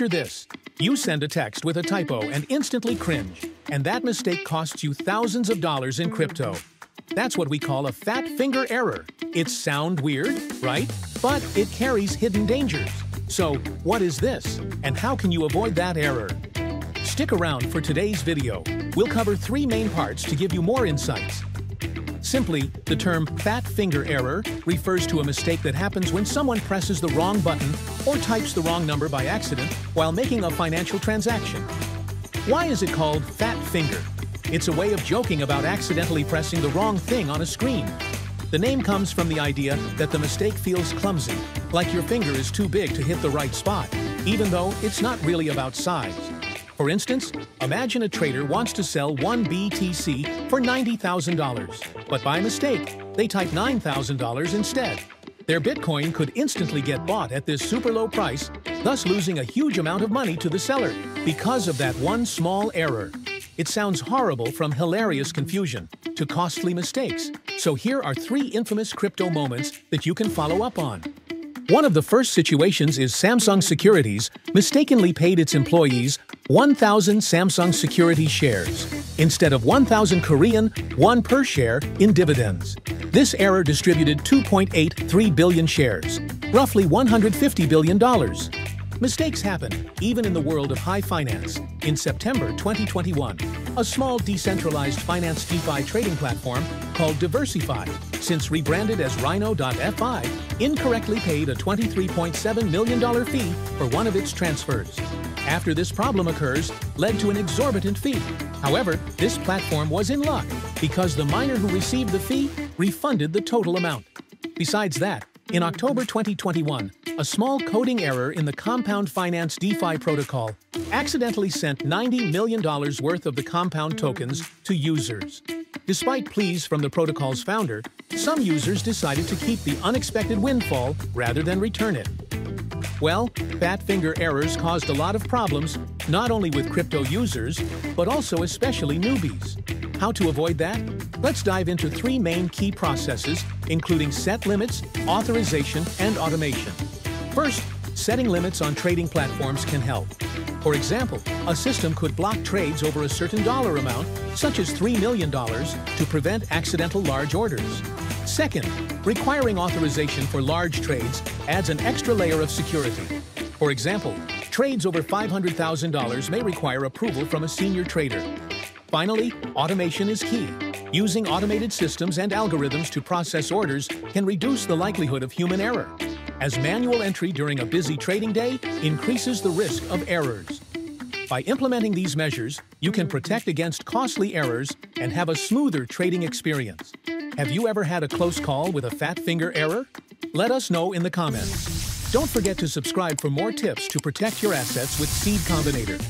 Picture this. You send a text with a typo and instantly cringe, and that mistake costs you thousands of dollars in crypto. That's what we call a fat finger error. It sound weird, right? But it carries hidden dangers. So, what is this? And how can you avoid that error? Stick around for today's video. We'll cover three main parts to give you more insights. Simply, the term fat finger error refers to a mistake that happens when someone presses the wrong button or types the wrong number by accident while making a financial transaction. Why is it called fat finger? It's a way of joking about accidentally pressing the wrong thing on a screen. The name comes from the idea that the mistake feels clumsy, like your finger is too big to hit the right spot, even though it's not really about size. For instance, imagine a trader wants to sell one BTC for $90,000, but by mistake, they type $9,000 instead. Their Bitcoin could instantly get bought at this super low price, thus losing a huge amount of money to the seller because of that one small error. It sounds horrible from hilarious confusion to costly mistakes. So here are three infamous crypto moments that you can follow up on. One of the first situations is Samsung Securities mistakenly paid its employees 1,000 Samsung Security shares instead of 1,000 Korean, won per share in dividends. This error distributed 2.83 billion shares, roughly $150 billion. Mistakes happen, even in the world of high finance. In September 2021, a small decentralized finance DeFi trading platform called DeversiFi, since rebranded as Rhino.fi, incorrectly paid a $23.7 million fee for one of its transfers. After this problem occurs, led to an exorbitant fee. However, this platform was in luck because the miner who received the fee refunded the total amount. Besides that, in October 2021, a small coding error in the Compound Finance DeFi protocol accidentally sent $90 million worth of the Compound tokens to users. Despite pleas from the protocol's founder, some users decided to keep the unexpected windfall rather than return it. Well, fat finger errors caused a lot of problems, not only with crypto users, but also especially newbies. How to avoid that? Let's dive into three main key processes, including set limits, authorization, and automation. First, setting limits on trading platforms can help. For example, a system could block trades over a certain dollar amount, such as $3 million, to prevent accidental large orders. Second, requiring authorization for large trades adds an extra layer of security. For example, trades over $500,000 may require approval from a senior trader. Finally, automation is key. Using automated systems and algorithms to process orders can reduce the likelihood of human error, as manual entry during a busy trading day increases the risk of errors. By implementing these measures, you can protect against costly errors and have a smoother trading experience. Have you ever had a close call with a fat finger error? Let us know in the comments. Don't forget to subscribe for more tips to protect your assets with Seed Combinator.